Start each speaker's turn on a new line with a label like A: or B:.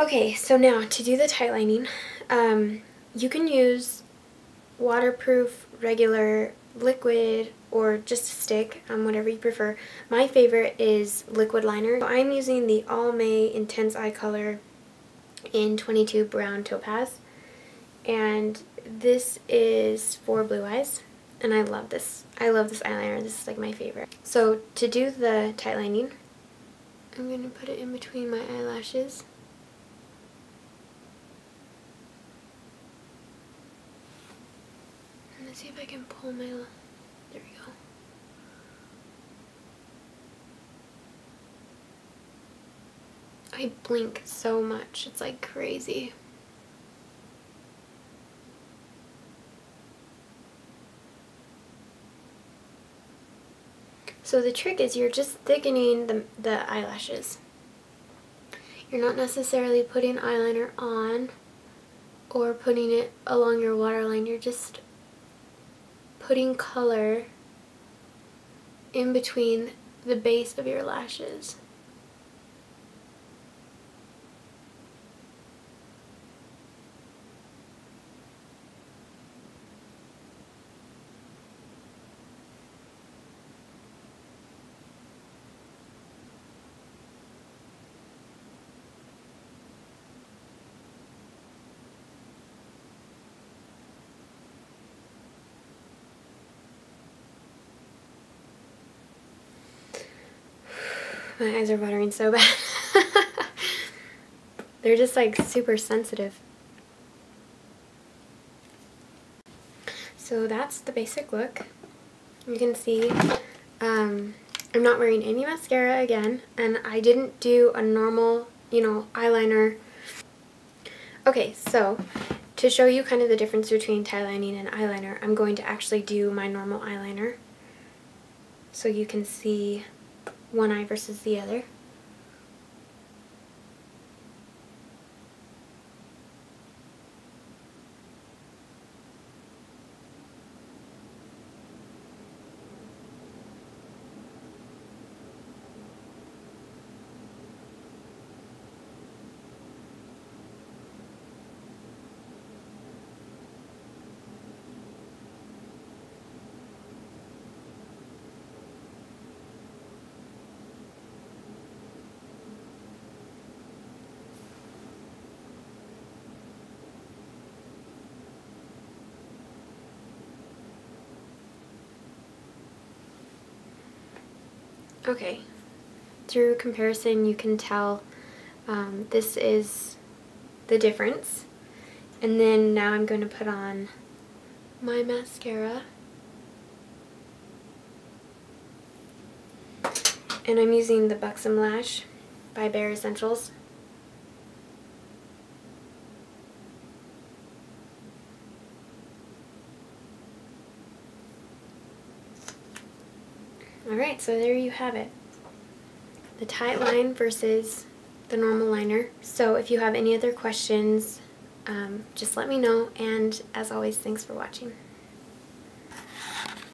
A: Okay, so now to do the tight lining, um, you can use waterproof, regular, liquid, or just a stick, um, whatever you prefer. My favorite is liquid liner. So I'm using the Almay Intense Eye Color in 22 Brown Topaz. And this is for blue eyes. And I love this. I love this eyeliner. This is like my favorite. So to do the tight lining, I'm going to put it in between my eyelashes. Let's see if I can pull my, there we go. I blink so much, it's like crazy. So the trick is you're just thickening the, the eyelashes. You're not necessarily putting eyeliner on or putting it along your waterline. You're just putting color in between the base of your lashes. My eyes are watering so bad. They're just like super sensitive. So that's the basic look. You can see um, I'm not wearing any mascara again and I didn't do a normal, you know, eyeliner. Okay, so to show you kind of the difference between tight lining and eyeliner, I'm going to actually do my normal eyeliner so you can see one eye versus the other. Okay, through comparison you can tell um, this is the difference. And then now I'm going to put on my mascara. And I'm using the Buxom Lash by Bare Escentuals. Alright, so there you have it. The tight line versus the normal liner. So if you have any other questions, um, just let me know. And as always, thanks for watching.